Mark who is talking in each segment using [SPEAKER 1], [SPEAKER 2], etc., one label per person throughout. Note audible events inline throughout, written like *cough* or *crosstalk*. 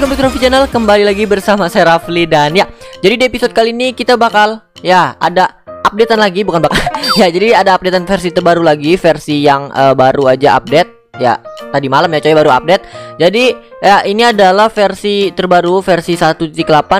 [SPEAKER 1] welcome to Channel. Kembali lagi bersama saya Rafli Dan ya, jadi di episode kali ini kita bakal Ya, ada updatean lagi, bukan bakal *laughs* Ya, jadi ada updatean versi terbaru lagi Versi yang uh, baru aja update Ya, tadi malam ya coy baru update. Jadi, ya ini adalah versi terbaru Versi 1.8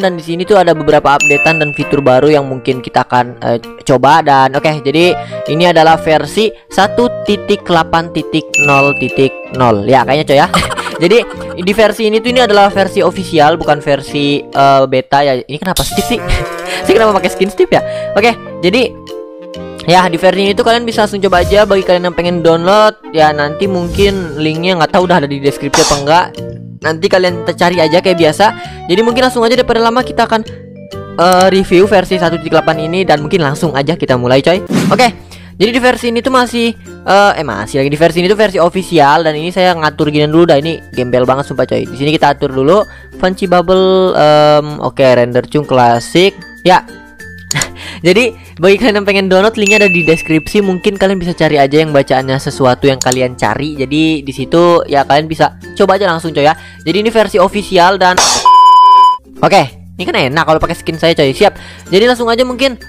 [SPEAKER 1] Dan di sini tuh ada beberapa updatean dan fitur baru Yang mungkin kita akan uh, coba Dan oke, okay, jadi ini adalah versi 1.8.0.0 Ya, kayaknya coy ya *laughs* Jadi di versi ini tuh ini adalah versi official bukan versi uh, beta ya. Ini kenapa Steve sih? *laughs* Saya kenapa pakai skin Steve ya? Oke, jadi ya di versi ini tuh kalian bisa langsung coba aja bagi kalian yang pengen download ya nanti mungkin linknya nggak tahu udah ada di deskripsi apa enggak nanti kalian cari aja kayak biasa jadi mungkin langsung aja daripada lama kita akan uh, review versi 1.8 ini dan mungkin langsung aja kita mulai coy oke okay. Jadi di versi ini tuh masih uh, eh masih lagi di versi ini tuh versi official dan ini saya ngatur gini dulu dah ini gembel banget sumpah coy. Di sini kita atur dulu Fancy Bubble um, oke okay, render cung klasik. Ya. *laughs* Jadi bagi kalian yang pengen download linknya ada di deskripsi mungkin kalian bisa cari aja yang bacaannya sesuatu yang kalian cari. Jadi di situ ya kalian bisa coba aja langsung coy ya. Jadi ini versi official dan Oke, okay, ini kan enak kalau pakai skin saya coy. Siap. Jadi langsung aja mungkin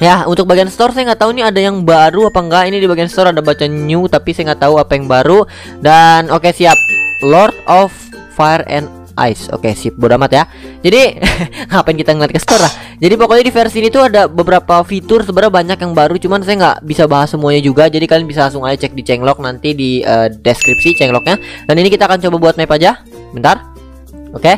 [SPEAKER 1] Ya, untuk bagian store saya nggak tahu nih ada yang baru apa enggak. Ini di bagian store ada baca new tapi saya nggak tahu apa yang baru. Dan oke okay, siap. Lord of Fire and Ice. Oke, okay, sip. Bodo amat ya. Jadi *laughs* ngapain kita ngeliat ke store lah. Jadi pokoknya di versi ini tuh ada beberapa fitur sebenarnya banyak yang baru cuman saya nggak bisa bahas semuanya juga. Jadi kalian bisa langsung aja cek di Cenglok nanti di uh, deskripsi Cengloknya. Dan ini kita akan coba buat map aja. Bentar. Oke. Okay.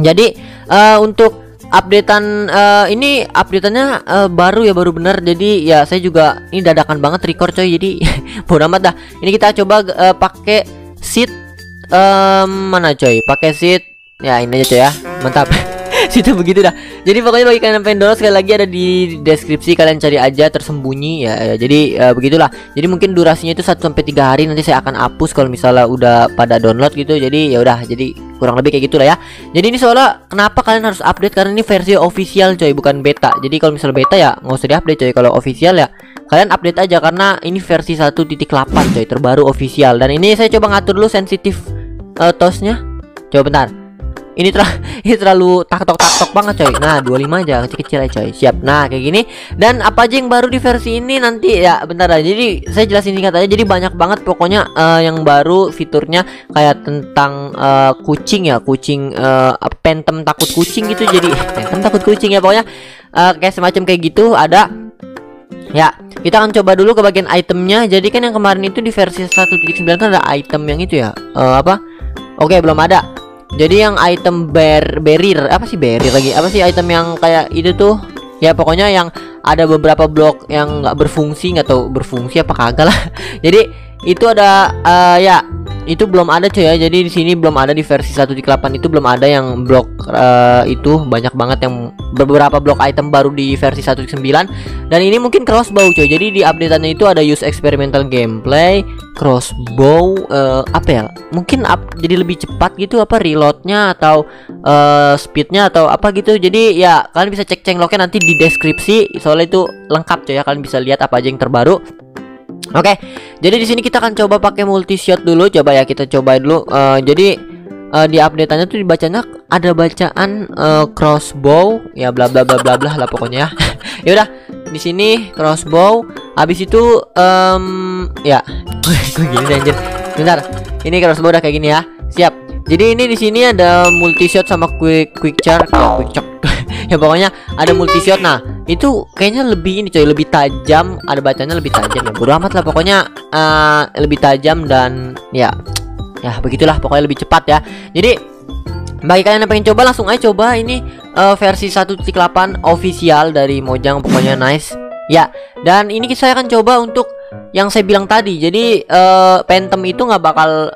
[SPEAKER 1] Jadi uh, untuk updatean uh, ini updateannya uh, baru ya baru bener. Jadi ya saya juga ini dadakan banget record coy. Jadi *laughs* bodo amat dah. Ini kita coba uh, pakai seat um, mana coy? Pakai seat ya ini aja coy ya. Mantap *laughs* situ begitu dah. Jadi pokoknya bagi kalian yang pengen download sekali lagi ada di deskripsi kalian cari aja tersembunyi ya, ya. jadi uh, begitulah. Jadi mungkin durasinya itu 1 sampai tiga hari nanti saya akan hapus kalau misalnya udah pada download gitu. Jadi ya udah jadi kurang lebih kayak gitulah ya. Jadi ini soalnya kenapa kalian harus update? Karena ini versi official coy bukan beta. Jadi kalau misalnya beta ya nggak usah diupdate coy. Kalau official ya kalian update aja karena ini versi 1.8 coy terbaru official. Dan ini saya coba ngatur dulu sensitif uh, tosnya coba bentar ini ter *laughs* ini terlalu taktok taktok banget coy. Nah 25 aja kecil-kecil aja coy. Siap. Nah kayak gini. Dan apa aja yang baru di versi ini nanti? Ya bentar aja. Jadi saya jelasin singkat aja. Jadi banyak banget. Pokoknya uh, yang baru fiturnya kayak tentang uh, kucing ya. Kucing uh, pentem takut kucing gitu. Jadi *laughs* pentem takut kucing ya pokoknya. Uh, kayak semacam kayak gitu. Ada. Ya, kita akan coba dulu ke bagian itemnya. Jadi kan yang kemarin itu di versi 1.9 kan ada item yang itu ya. Uh, apa? Oke, belum ada. Jadi yang item bar barrier apa sih barrier lagi? Apa sih item yang kayak itu tuh? Ya pokoknya yang ada beberapa blok yang nggak berfungsi nggak tahu berfungsi apa kagak lah. *laughs* Jadi itu ada uh, ya itu belum ada cuy ya. Jadi di sini belum ada di versi 1.8 itu belum ada yang blok uh, itu. Banyak banget yang beberapa blok item baru di versi 1.9 dan ini mungkin crossbow cuy jadi di updateannya itu ada use experimental gameplay crossbow uh, apa ya? Mungkin up jadi lebih cepat gitu apa reloadnya atau uh, speednya atau apa gitu. Jadi ya kalian bisa cek cengloknya nanti di deskripsi. Soalnya itu lengkap cuy ya. Kalian bisa lihat apa aja yang terbaru Oke, jadi di sini kita akan coba pakai multi shot dulu. Coba ya kita coba dulu. Uh, jadi uh, di updateannya tuh dibacanya ada bacaan uh, crossbow ya bla bla bla bla bla lah pokoknya. ya *laughs* udah di sini crossbow. Habis itu um, ya *laughs* gue gini anjir. Bentar. Ini crossbow udah kayak gini ya. Siap. Jadi ini di sini ada multi shot sama quick quick charge, ya, quick charge *laughs* ya pokoknya ada multi shot nah itu kayaknya lebih ini coy lebih tajam. Ada bacanya lebih tajam ya. Bodo amat lah pokoknya uh, lebih tajam dan ya ya begitulah pokoknya lebih cepat ya. Jadi bagi kalian yang pengen coba langsung aja coba ini uh, versi 1.8 official dari Mojang pokoknya nice. Ya dan ini saya akan coba untuk yang saya bilang tadi. Jadi uh, Phantom itu nggak bakal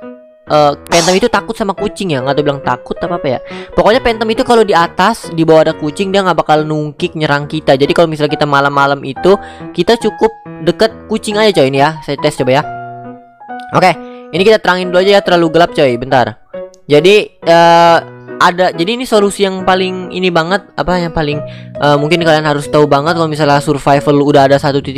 [SPEAKER 1] uh, Phantom itu takut sama kucing ya? Nggak tahu bilang takut apa apa ya? Pokoknya Phantom itu kalau di atas di bawah ada kucing dia nggak bakal nungkik nyerang kita. Jadi kalau misalnya kita malam-malam itu kita cukup deket kucing aja coy ini ya. Saya tes coba ya. Oke ini kita terangin dulu aja ya terlalu gelap coy. Bentar. Jadi uh, ada jadi ini solusi yang paling ini banget apa yang paling uh, mungkin kalian harus tahu banget kalau misalnya survival udah ada 1.8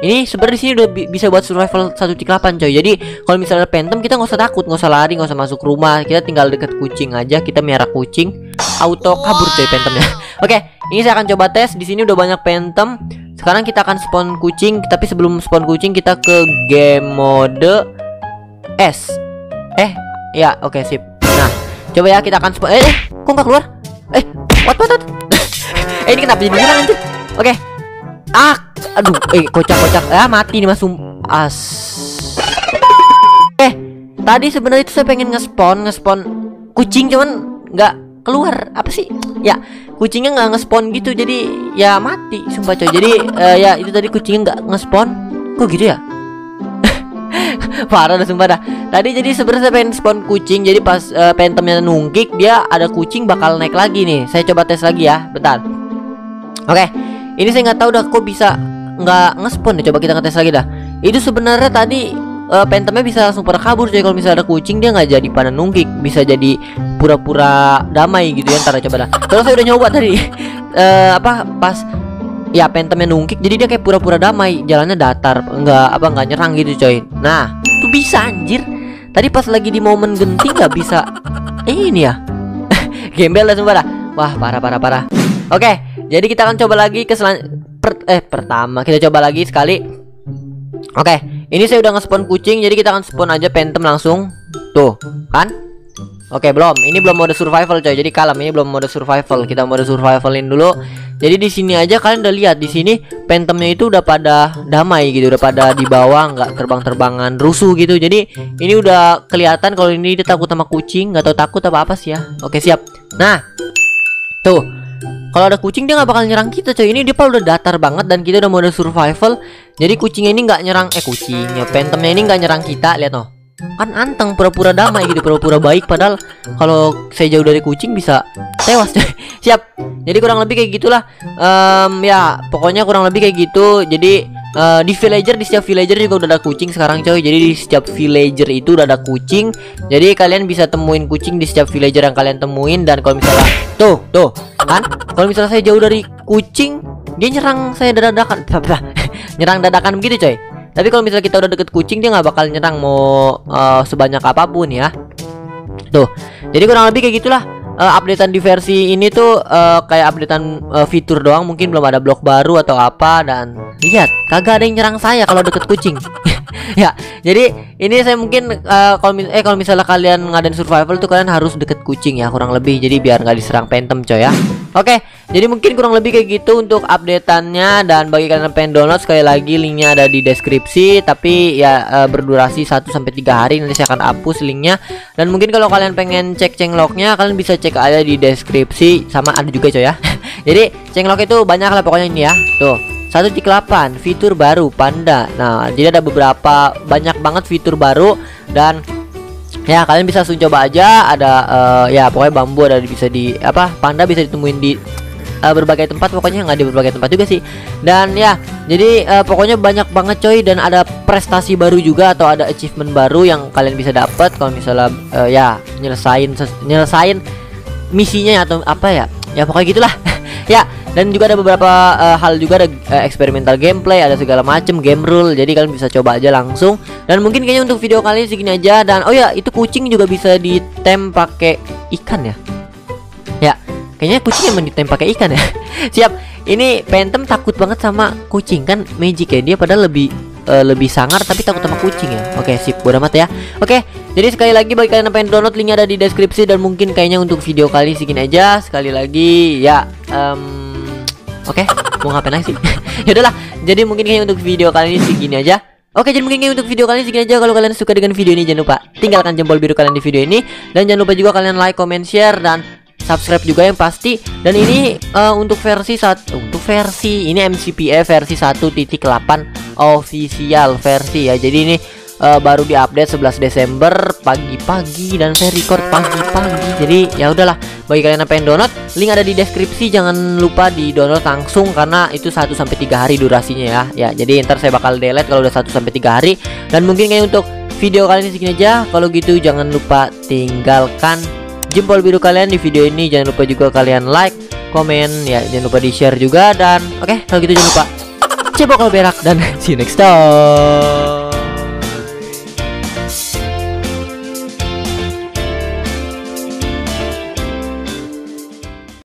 [SPEAKER 1] ini sebenarnya sini udah bi bisa buat survival 1.8 coy. Jadi kalau misalnya phantom kita nggak usah takut nggak usah lari nggak usah masuk rumah kita tinggal deket kucing aja kita merah kucing. Auto kabur coy phantomnya *laughs* oke ini saya akan coba tes di sini udah banyak phantom. Sekarang kita akan spawn kucing tapi sebelum spawn kucing kita ke game mode S. Eh ya oke okay, sip Coba ya kita akan. Eh, eh kok nggak keluar? Eh, what what what? *laughs* eh ini kenapa jadi hilang anjir? Oke. Okay. Ah, aduh, eh kocak-kocak. Ah, mati nih Mas As. Eh, tadi sebenarnya itu saya pengen nge-spawn, nge-spawn kucing cuman nggak keluar. Apa sih? Ya, kucingnya nggak nge-spawn gitu. Jadi ya mati sumpah coy. Jadi uh, ya itu tadi kucingnya nggak nge-spawn. Kok gitu ya? *laughs* Parah dah sumpah dah. Tadi jadi sebenarnya pengen spawn kucing Jadi pas uh, phantomnya nungkik Dia ada kucing bakal naik lagi nih. Saya coba tes lagi ya Bentar. Oke Ini saya nggak tahu dah kok bisa nggak ngespawn nih Coba kita ngetes lagi dah. Itu sebenarnya tadi uh, phantomnya bisa langsung pada kabur Jadi kalau misalnya ada kucing dia nggak jadi pada nungkik. Bisa jadi pura-pura damai gitu ya. Ntar coba dah. Kalau saya udah nyoba tadi. Uh, *laughs* Apa pas ya phantomnya nungkik jadi dia kayak pura-pura damai. Jalannya datar nggak apa nggak nyerang gitu coy. Nah itu bisa anjir Tadi pas lagi di momen genting nggak bisa eh, ini ya. *laughs* Gembel lah dah. Wah, parah parah parah. Oke, jadi kita akan coba lagi ke selan per eh pertama kita coba lagi sekali. Oke, ini saya udah nge-spawn kucing jadi kita akan spawn aja phantom langsung. Tuh, kan? Oke, belum. Ini belum mode survival coy. Jadi kalem ini belum mode survival. Kita mode survivalin dulu. Jadi di sini aja kalian udah lihat di sini phantomnya itu udah pada damai gitu, udah pada di bawah nggak terbang-terbangan rusuh gitu. Jadi ini udah kelihatan kalau ini dia takut sama kucing, nggak tahu takut apa apa sih ya. Oke, siap. Nah, tuh. Kalau ada kucing dia nggak bakal nyerang kita coy. Ini dia udah datar banget dan kita udah mode survival. Jadi kucingnya ini nggak nyerang eh kucingnya phantomnya ini nggak nyerang kita. Lihat noh kan anteng pura-pura damai gitu pura-pura baik padahal kalau saya jauh dari kucing bisa tewas *laughs* siap. Jadi kurang lebih kayak gitulah. Um, ya pokoknya kurang lebih kayak gitu. Jadi uh, di villager di setiap villager juga udah ada kucing sekarang coy. Jadi di setiap villager itu udah ada kucing. Jadi kalian bisa temuin kucing di setiap villager yang kalian temuin. Dan kalau misalnya tuh tuh kan? Kalau misalnya saya jauh dari kucing dia nyerang saya dadakan. *laughs* Nyerang dadakan begitu coy tapi kalau misalnya kita udah deket kucing dia nggak bakal nyerang mau uh, sebanyak apa pun ya. Tuh. Jadi kurang lebih kayak gitulah uh, updatean di versi ini tuh uh, kayak updatean uh, fitur doang mungkin belum ada blok baru atau apa dan lihat kagak ada yang nyerang saya kalau deket kucing *laughs* *laughs* ya jadi ini saya mungkin uh, kalau eh kalau misalnya kalian ngadain survival tuh kalian harus deket kucing ya kurang lebih. Jadi biar nggak diserang phantom coy ya. Oke jadi mungkin kurang lebih kayak gitu untuk updateannya. Dan bagi kalian yang pengen download sekali lagi linknya ada di deskripsi. Tapi ya uh, berdurasi 1 sampai tiga hari. Nanti saya akan hapus linknya. Dan mungkin kalau kalian pengen cek chenglognya kalian bisa cek aja di deskripsi. Sama ada juga coy ya. *laughs* Jadi chenglog itu banyak lah pokoknya ini ya. Tuh 1.8 fitur baru Panda. Nah, jadi ada beberapa banyak banget fitur baru dan ya kalian bisa langsung coba aja ada uh, ya pokoknya bambu ada bisa di apa Panda bisa ditemuin di uh, berbagai tempat pokoknya nggak di berbagai tempat juga sih. Dan ya, jadi uh, pokoknya banyak banget coy dan ada prestasi baru juga atau ada achievement baru yang kalian bisa dapat kalau misalnya uh, ya nyelesain nyelesain misinya atau apa ya. Ya pokoknya gitulah. *laughs* ya dan juga ada beberapa uh, hal juga ada uh, eksperimental gameplay ada segala macam game rule. Jadi kalian bisa coba aja langsung. Dan mungkin kayaknya untuk video kali ini segini aja. Dan oh ya itu kucing juga bisa ditem pakai ikan ya? Ya kayaknya kucing emang ditem pakai ikan ya? *laughs* Siap ini Phantom takut banget sama kucing. Kan magic ya dia padahal lebih uh, lebih sangar tapi takut sama kucing ya? Oke sip bodo amat ya. Oke jadi sekali lagi bagi kalian yang pengen download linknya ada di deskripsi. Dan mungkin kayaknya untuk video kali segini aja. Sekali lagi ya um, Oke, okay, mau ngapain lagi sih? *laughs* Yaudahlah, jadi mungkin kayaknya untuk video kali ini segini aja. Oke, jadi mungkin untuk video kali ini segini aja. Kalau kalian suka dengan video ini, jangan lupa tinggalkan jempol biru kalian di video ini. Dan jangan lupa juga kalian like, comment, share, dan subscribe juga yang pasti. Dan ini uh, untuk versi saat untuk versi ini MCPE versi 1.8 official versi ya. Jadi ini uh, baru diupdate 11 Desember pagi-pagi dan saya record pagi-pagi. Jadi ya udahlah bagi kalian yang pengen download, link ada di deskripsi. Jangan lupa di download langsung karena itu 1 sampai 3 hari durasinya ya. Ya, jadi ntar saya bakal delete kalau udah 1 sampai 3 hari dan mungkin kayak untuk video kali ini segini aja. Kalau gitu jangan lupa tinggalkan jempol biru kalian di video ini. Jangan lupa juga kalian like, komen ya, jangan lupa di-share juga dan oke, okay, kalau gitu jangan lupa cebok berak dan *laughs* see you next time.